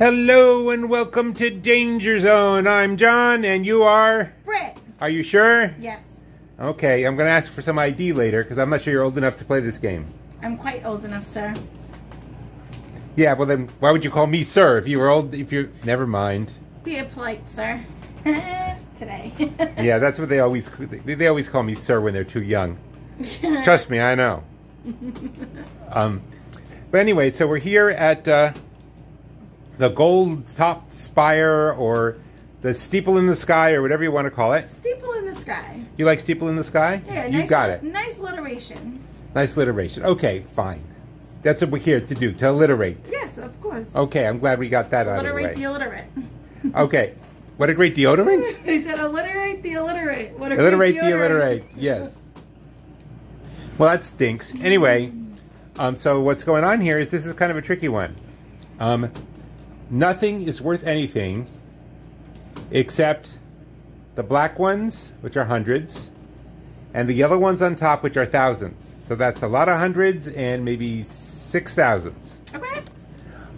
Hello and welcome to Danger Zone. I'm John and you are? Britt. Are you sure? Yes. Okay, I'm going to ask for some ID later because I'm not sure you're old enough to play this game. I'm quite old enough, sir. Yeah, well then why would you call me sir if you were old if you're never mind. Be a polite, sir. Today. yeah, that's what they always they, they always call me sir when they're too young. Trust me, I know. um but anyway, so we're here at uh the gold top spire or the steeple in the sky or whatever you want to call it. Steeple in the sky. You like steeple in the sky? Yeah, you nice, got it. Nice alliteration. Nice alliteration. Okay, fine. That's what we're here to do, to alliterate. Yes, of course. Okay, I'm glad we got that out of the way. Alliterate the illiterate. Okay. What a great deodorant? He said alliterate the illiterate. What a alliterate great the deodorant. alliterate. Yes. Well, that stinks. Anyway, um, so what's going on here is this is kind of a tricky one. Um, nothing is worth anything except the black ones, which are hundreds, and the yellow ones on top, which are thousands. So that's a lot of hundreds and maybe six thousands. Okay.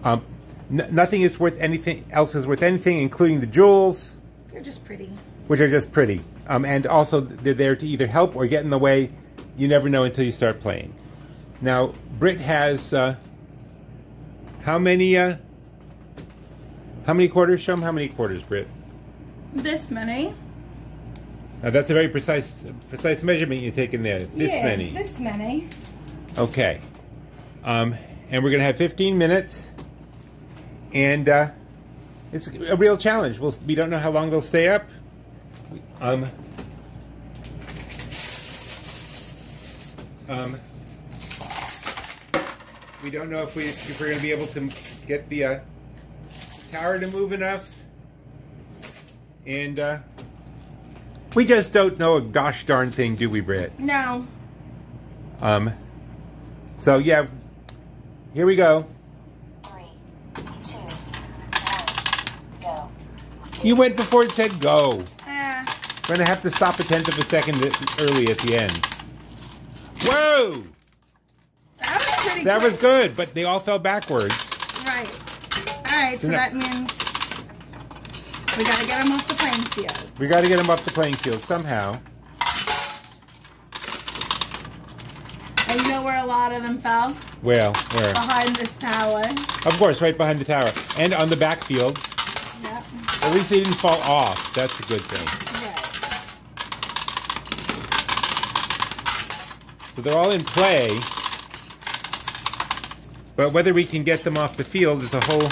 Um, n- nothing is worth anything else is worth anything, including the jewels, You're just pretty. which are just pretty. Um, and also, they're there to either help or get in the way. You never know until you start playing. Now, Brit has uh, how many? Uh, how many quarters? Show them how many quarters, Brit. This many. Now, that's a very precise, precise measurement you take in there. This yeah, many. This many. Okay. Um, and we're going to have 15 minutes. And uh, it's a real challenge. We'll, we don't know how long they'll stay up. Um, um, we don't know if, we, if we're going to be able to get the uh, tower to move enough. And uh, we just don't know a gosh darn thing, do we, Britt? No. Um, so yeah, here we go. Three, two, one, go. You went before it said go. Uh, We're gonna have to stop a tenth of a second early at the end. Whoa! that was pretty That quick. was good, but they all fell backwards. Right. So that means we gotta get them off the playing field. We got to get them off the playing field somehow. And you know where a lot of them fell? Well, where? Behind this tower. Of course, right behind the tower and on the backfield. Yep. At least they didn't fall off. That's a good thing. Right. So they're all in play. But whether we can get them off the field is a whole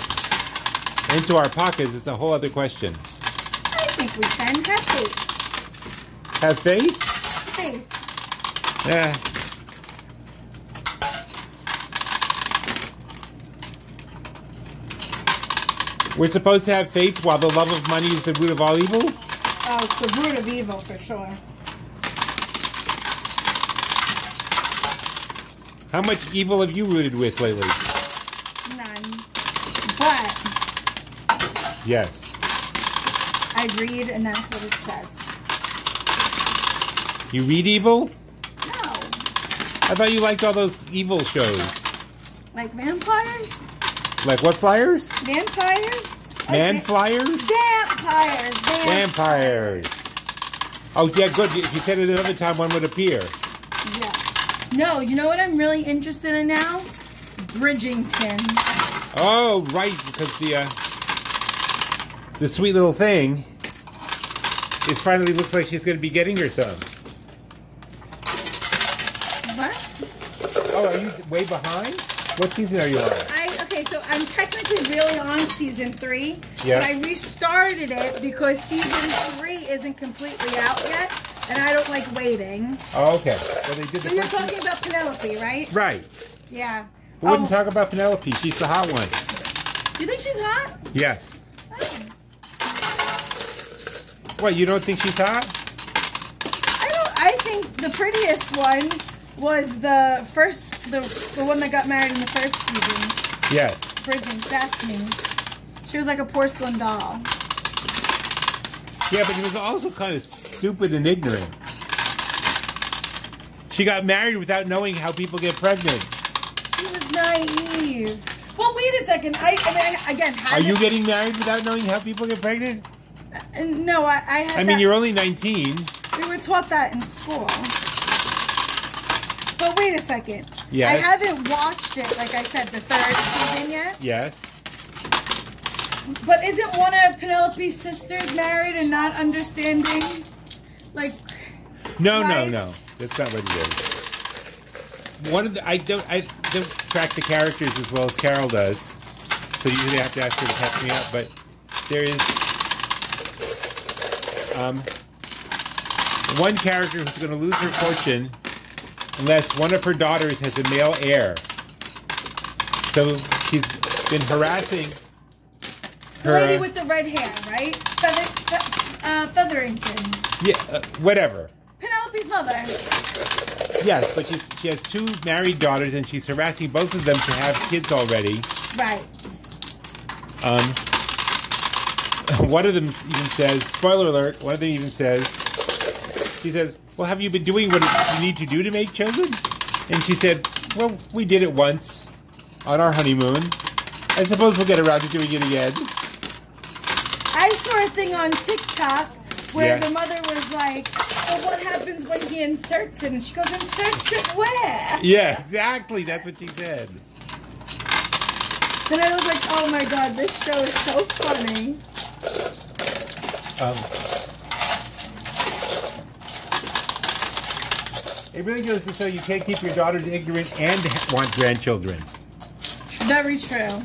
into our pockets is a whole other question. I think we can have faith. Have faith? Faith. Yeah. We're supposed to have faith while the love of money is the root of all evil? Oh, it's the root of evil for sure. How much evil have you rooted with lately? None. But Yes. I read and that's what it says. You read evil? No. I thought you liked all those evil shows. Like vampires? Like what flyers? Vampires? Man flyers? Vampires. Vampires. Vampires. Oh yeah, good. If you said it another time, one would appear. Yeah. No, you know what I'm really interested in now? Bridgington. Oh, right, because the uh, the sweet little thing it finally looks like she's going to be getting her some. What? Oh, are you way behind? What season are you on? I okay, so I'm technically really on season three, Yeah. but I restarted it because season three isn't completely out yet, and I don't like waiting. Oh, okay. Well, they did the So you're talking about Penelope, right? Right. Yeah. We wouldn't Oh, talk about Penelope. She's the hot one. You think she's hot? Yes. Oh. What, you don't think she's hot? I don't. I think the prettiest one was the first, the the one that got married in the first season, Yes. Bridget Daphne. She was like a porcelain doll. Yeah, but he was also kind of stupid and ignorant. She got married without knowing how people get pregnant. She was naive. Well, wait a second. I, I mean, again, Are you getting married without knowing how people get pregnant? Uh, No, I, I had. I mean, that- you're only 19. We were taught that in school. But wait a second. Yes. I haven't watched it, like I said, the third season yet. Yes. But isn't one of Penelope's sisters married and not understanding? Like, No, no, no. That's not what it is. One of the I don't I don't track the characters as well as Carol does, so usually I have to ask her to catch me up. But there is um, one character who's going to lose her fortune unless one of her daughters has a male heir. So she's been harassing the her. lady with the red hair, right? Feather, Fe- uh, Featherington. yeah, uh, whatever. Penelope's mother. Yes, but she's, she has two married daughters, and she's harassing both of them to have kids already. Right. Um, one of them even says, spoiler alert, one of them even says, she says, well, have you been doing what you need to do to make children? And she said, well, we did it once on our honeymoon. I suppose we'll get around to doing it again. I saw a thing on TikTok where Yeah. the mother was like, well, what happens when he inserts it? And she goes, inserts it where? Yeah, exactly. That's what she said. Then I was like, oh my god, this show is so funny. Um, it really goes to show you can't keep your daughters ignorant and want grandchildren. Very true.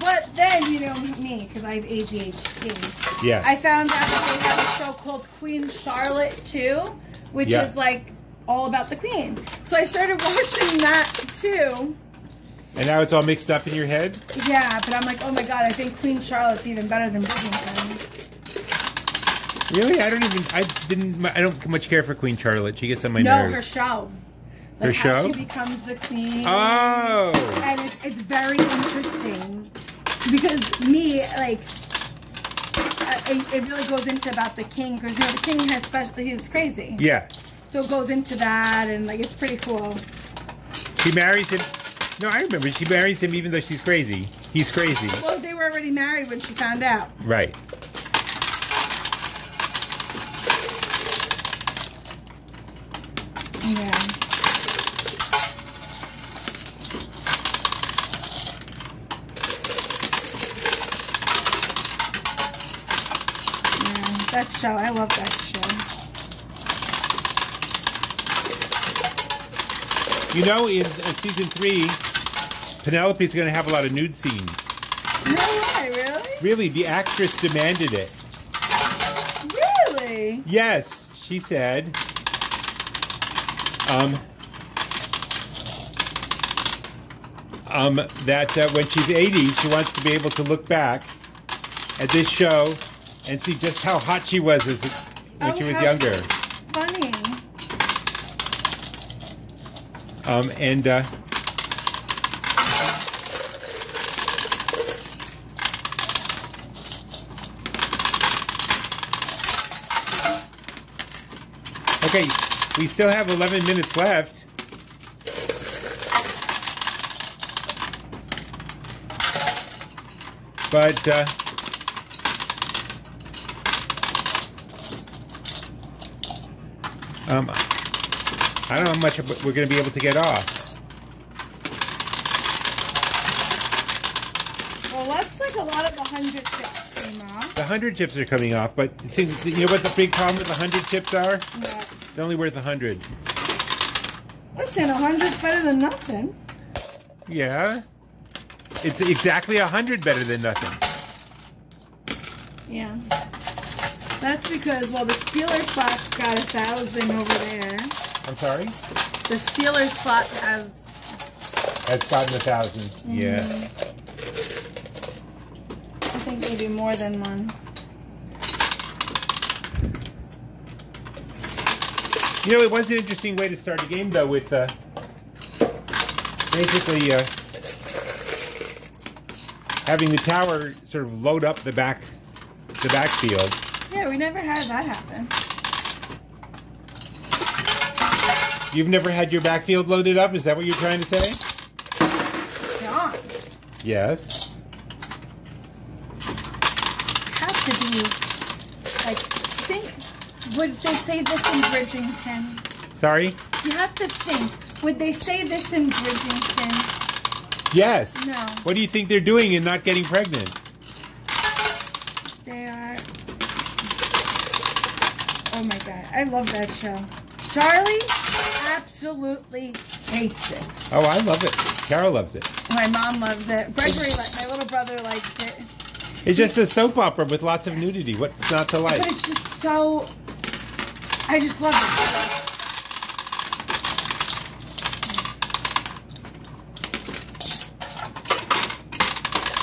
But then, you know me, because I have ADHD. Yes. I found out that they have a show called Queen Charlotte too, which Yeah. is like all about the Queen. So I started watching that too. And now it's all mixed up in your head? Yeah, but I'm like, oh my god, I think Queen Charlotte's even better than Bridgerton. Really? I don't even. I didn't. I don't much care for Queen Charlotte. She gets on my no, nerves. No, her show. Her how show? She becomes the queen. Oh. and it's, it's very interesting because me like uh, it, it really goes into about the king because you know the king has special he's crazy Yeah. so it goes into that and like it's pretty cool She marries him. No, I remember. She marries him even though she's crazy. He's crazy. well they were already married when she found out Right. yeah yeah that show I love that show You know, in uh, season three, Penelope's going to have a lot of nude scenes. no way really Really, the actress demanded it. really Yes, she said. Um. Um, that uh, when she's 80, she wants to be able to look back at this show and see just how hot she was as when Oh, she was younger. funny Um, and uh, okay, we still have 11 minutes left. But uh, um, I don't know how much we're going to be able to get off. well that's like a lot of the hundred chips came off The 100 chips are coming off, but you know what the big problem with the 100 chips are? yeah. They're only worth 100. Listen, a hundred's better than nothing. Yeah. It's exactly 100 better than nothing. Yeah. That's because, well, the Steelers spot's got a thousand over there. I'm sorry? The Steelers spot has. That's gotten a thousand. Yeah. I think maybe more than one. You know, it was an interesting way to start a game, though, with uh, basically uh, having the tower sort of load up the back, the backfield. Yeah, we never had that happen. You've never had your backfield loaded up? Is that what you're trying to say? John, Yes. have to be like think. Would they say this in Bridgington? Sorry? You have to think. Would they say this in Bridgington? Yes. No. What do you think they're doing in not getting pregnant? They are. Oh my god, I love that show. Charlie absolutely hates it. Oh, I love it. Carol loves it. My mom loves it. Gregory, my little brother, likes it. It's just a soap opera with lots of nudity. What's not to like? But it's just so. I just love it.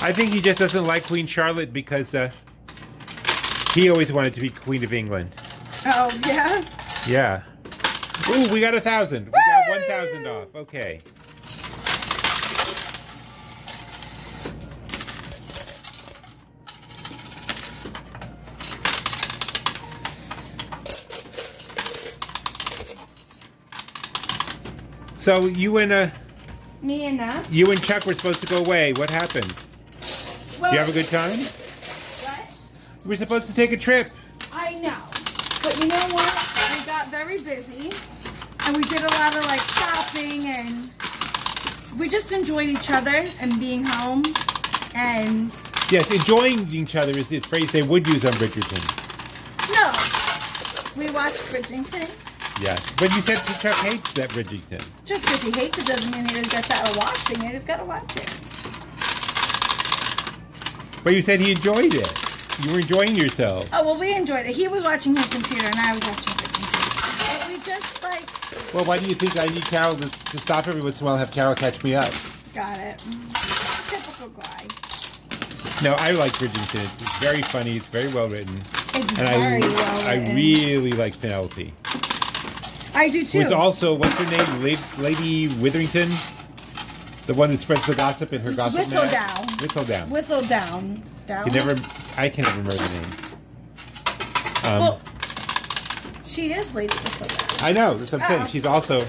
I think he just doesn't like Queen Charlotte because uh, he always wanted to be Queen of England. Oh yeah. Yeah. Ooh, we got a thousand. We got one thousand off. Okay. So you and uh, Me and uh. you and Chuck were supposed to go away. What happened? Well, You have a good time? What? We were supposed to take a trip. I know, but you know what? We got very busy, and we did a lot of like shopping, and we just enjoyed each other and being home. And Yes, enjoying each other is the phrase they would use on Bridgerton. no, we watched Bridgington. Yes. But you said Chuck hates that Bridgerton. Just because he hates it doesn't mean he doesn't get that of watching it. He's got to watch it. But you said he enjoyed it. You were enjoying yourself. Oh well, we enjoyed it. He was watching his computer, and I was watching Bridgington. But we just like Well, why do you think I need Carol to, to stop every once in a while and have Carol catch me up? got it. Typical guy. No, I like Bridgerton. It's, it's very funny. It's very well written. It's And I, well I written. really like Penelope. I do too. Who's also, what's her name? La- Lady Witherington? The one that spreads the gossip in her gossip Whistledown. mag? Whistledown. Whistle down. Whistle Down. You never, I can't remember the name. Um, Well, she is Lady Whistledown. I know, that's what I'm saying. Oh. She's also,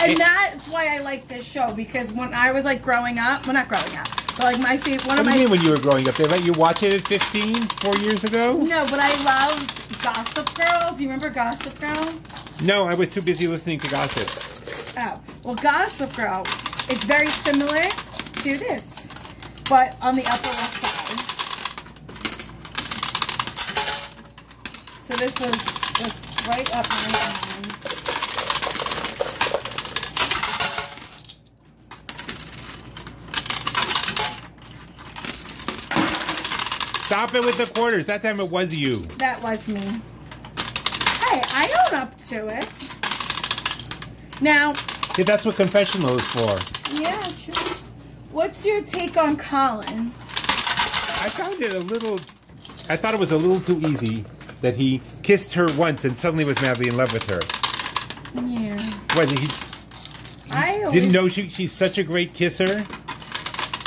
And that's why I like this show because when I was like growing up, well not growing up, but like my favorite, one what of do my you mean when you were growing up? They let you watch it at 15, four years ago? no, but I loved Gossip Girl. Do you remember Gossip Girl? No, I was too busy listening to gossip. Oh, well, Gossip Girl, it's very similar to this, but on the Upper West So this was was right up my alley. Stop it with the quarters. That time it was you. That was me. Hey, I own up to it. Now, Yeah, that's what confessional is for. yeah, true. What's your take on Colin? I found it a little. I thought it was a little too easy that he kissed her once and suddenly was madly in love with her. Yeah. What he I didn't know she, she's such a great kisser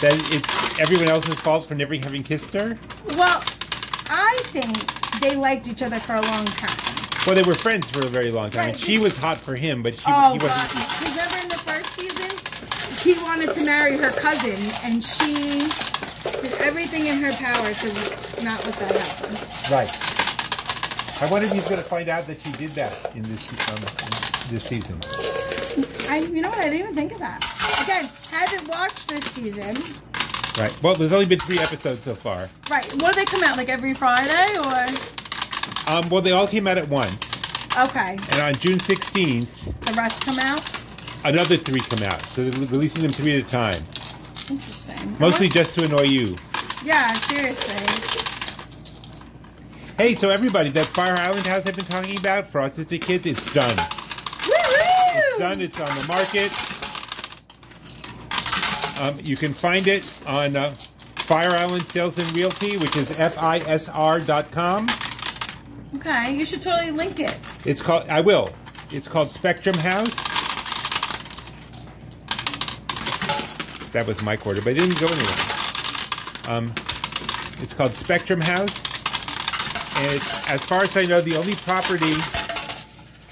that it's everyone else's fault for never having kissed her. Well, I think they liked each other for a long time. Well, they were friends for a very long time. And she was hot for him, but she, Oh, he God. wasn't. Remember in the first season? He wanted to marry her cousin, and she did everything in her power to not let that happen. Right. I wonder if he's going to find out that she did that in this um, this season. I, you know what? I didn't even think of that. Again, haven't watched this season. Right. Well, there's only been three episodes so far. Right. What do they come out like every Friday or? Um, well, they all came out at once, Okay. and on June 16th, The rest come out. another three come out. So they're releasing them three at a time, Interesting. mostly just to annoy you. Yeah. Seriously. Hey, so everybody, that Fire Island house I've been talking about for autistic kids, it's done. Woo! It's done. It's on the market. Um, you can find it on uh, Fire Island Sales and Realty, which is F-I-S-R dot com. Okay. You should totally link it. It's called. I will. It's called Spectrum House. That was my quarter, but it didn't go anywhere. Um, it's called Spectrum House, and it's, as far as I know, the only property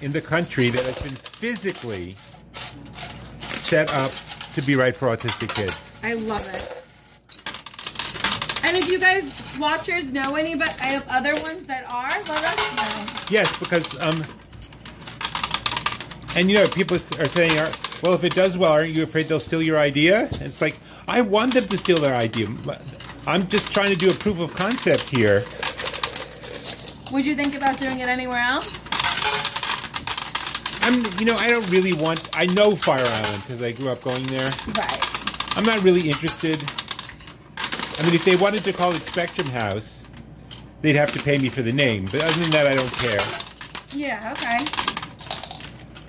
in the country that has been physically set up to be right for autistic kids. I love it. And if you guys watchers know any but I have other ones that are, let us know. Yes, because um, and you know people are saying, well, if it does well, aren't you afraid they'll steal your idea? And it's like I want them to steal their idea. I'm just trying to do a proof of concept here. Would you think about doing it anywhere else? I'm, you know, I don't really want. I know Fire Island because I grew up going there. Right. I'm not really interested. I mean, if they wanted to call it Spectrum House, they'd have to pay me for the name. But other than that, I don't care. Yeah, okay.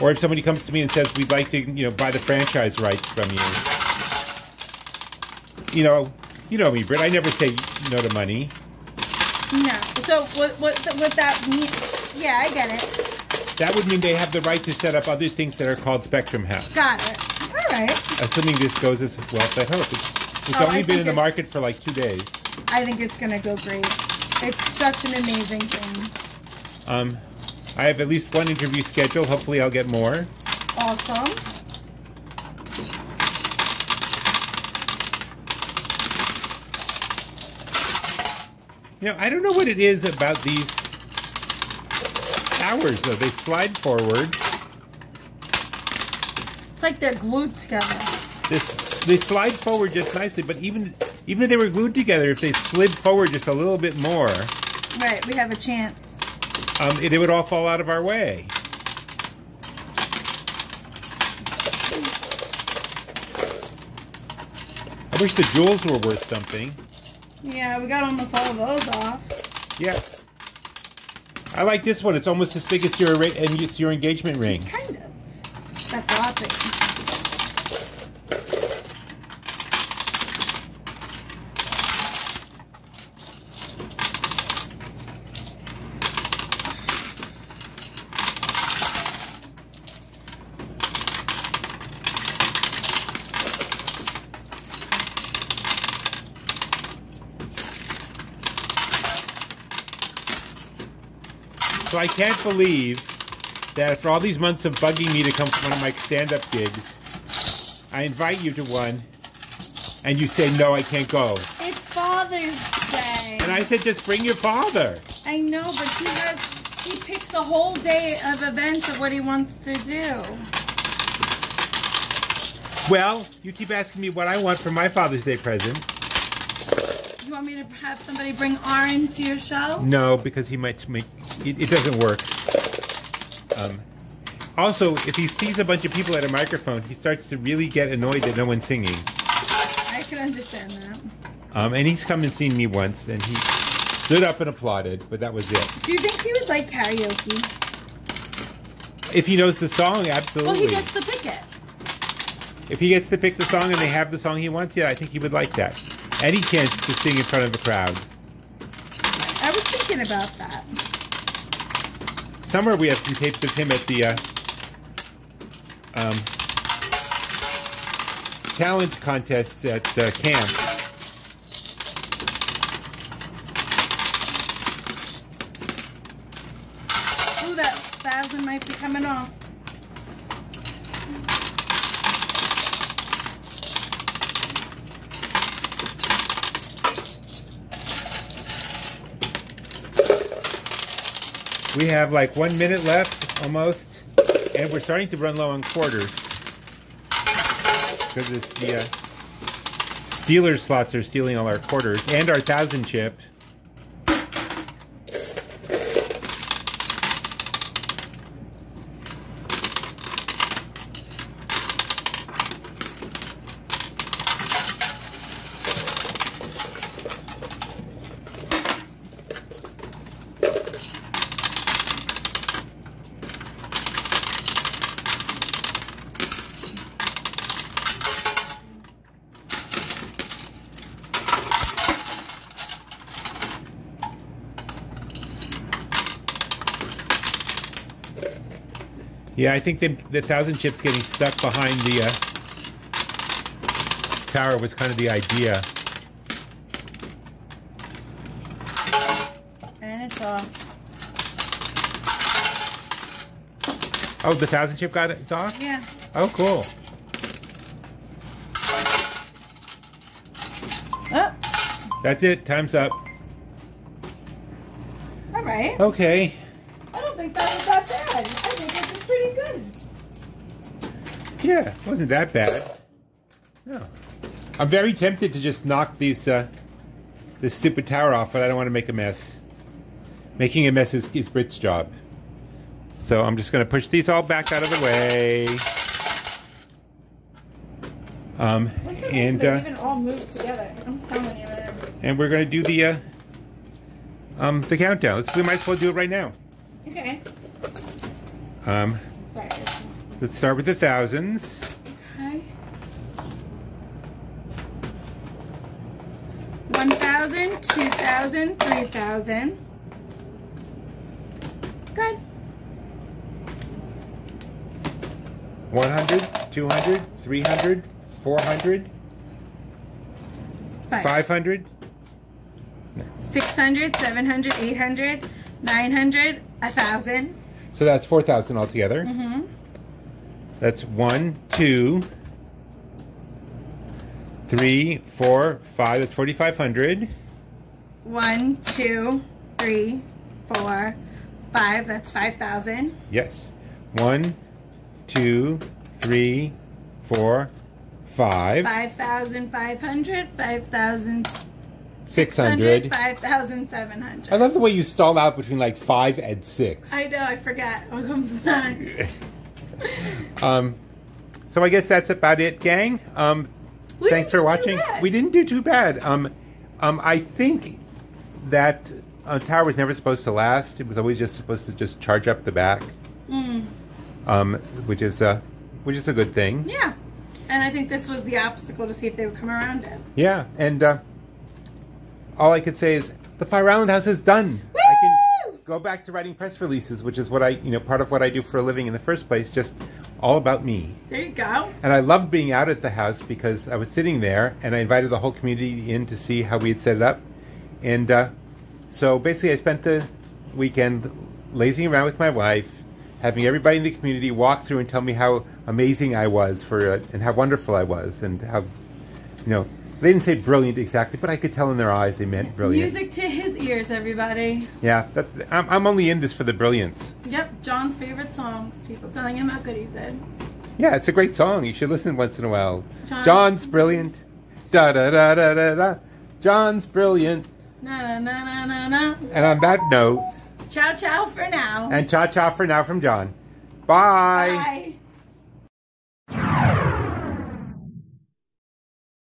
Or if somebody comes to me and says, "We'd like to, you know, buy the franchise rights from you," you know, you know me, Britt. I never say no to money. No. So what what what that means? Yeah, I get it. That would mean they have the right to set up other things that are called Spectrum House. Got it. All right. Assuming this goes as well as I hope. It's, it's Oh, only been in the market for like two days. I think it's gonna go great. It's such an amazing thing. Um, I have at least one interview scheduled. Hopefully, I'll get more. Awesome. You know, I don't know what it is about these towers, though. They slide forward. It's like they're glued together. This, they slide forward just nicely, but even even if they were glued together, if they slid forward just a little bit more, Right. We have a chance. um, it, it would all fall out of our way. I wish the jewels were worth something. Yeah, we got almost all of those off. Yeah. I like this one. It's almost as big as your ra- and it's your engagement ring. Kind of. That's lopping. So I can't believe that after all these months of bugging me to come to one of my stand-up gigs, I invite you to one, and you say no, I can't go. It's Father's Day. And I said, just bring your father. I know, but he has he picks a whole day of events of what he wants to do. Well, you keep asking me what I want for my Father's Day present. You want me to have somebody bring Aaron to your show? No, because he might make it, it doesn't work. Um, also, if he sees a bunch of people at a microphone, he starts to really get annoyed that no one's singing. I can understand that. Um, and he's come and seen me once, and he stood up and applauded, but that was it. Do you think he would like karaoke? If he knows the song, absolutely. Well, he gets to pick it. If he gets to pick the song and they have the song he wants, yeah, I think he would like that. Any chance to sing in front of a crowd. I was thinking about that. Somewhere we have some tapes of him at the uh, um, talent contests at uh, camp. Ooh, that spasm might be coming off. We have like one minute left, almost, and we're starting to run low on quarters because the uh, Steelers slots are stealing all our quarters and our thousand chip. Yeah, I think the, the thousand chips getting stuck behind the uh, tower was kind of the idea. And it's off. Oh, the thousand chip got it off? Yeah. Oh, cool. Oh, That's it. Time's up. all right. Okay. I don't think that was that bad. I think it was pretty good. Yeah, it wasn't that bad. No. I'm very tempted to just knock these uh, this stupid tower off, but I don't want to make a mess. Making a mess is, is Brit's job. So I'm just going to push these all back out of the way. Um, and uh, even all moved together. I'm telling you, and we're going to do the uh, um, the countdown. Let's, we might as well do it right now. Okay. Um. Let's start with the thousands. Okay. One thousand, two thousand, three thousand. Good. 100, 200, 300, 400, Five. 500, 600, 700, 800, 900, 1,000. So that's 4,000 altogether. Mm-hmm. That's one, two, three, four, five. That's 4,500. One, two, three, four, five. That's 5,000. Yes. One, two, three, four, five. 5,500, 5,600, 600. 5,700. I love the way you stall out between like five and six. I know, I forgot. What comes next? Um, so I guess that's about it, gang. Um, thanks for watching. We didn't do too bad. Um, um, I think that uh, tower was never supposed to last. It was always just supposed to just charge up the back, Mm, um, which is uh, which is a good thing. yeah. And I think this was the obstacle to see if they would come around it. Yeah, and uh, all I could say is the Fire Island House is done. Woo! Go back to writing press releases, which is what I, you know, part of what I do for a living in the first place. Just all about me. There you go. And I loved being out at the house because I was sitting there and I invited the whole community in to see how we had set it up. And uh, so basically, I spent the weekend lazing around with my wife, having everybody in the community walk through and tell me how amazing I was for it and how wonderful I was and how, you know, they didn't say brilliant exactly, but I could tell in their eyes they meant brilliant. Music to his ears, everybody. Yeah, that, I'm, I'm only in this for the brilliance. Yep, John's favorite songs. People telling him how good he did. Yeah, it's a great song. You should listen once in a while. John- John's brilliant. Da da da da da da. John's brilliant. Na na na na na. And on that note, Ciao ciao for now. and cha cha for now from John. Bye. Bye.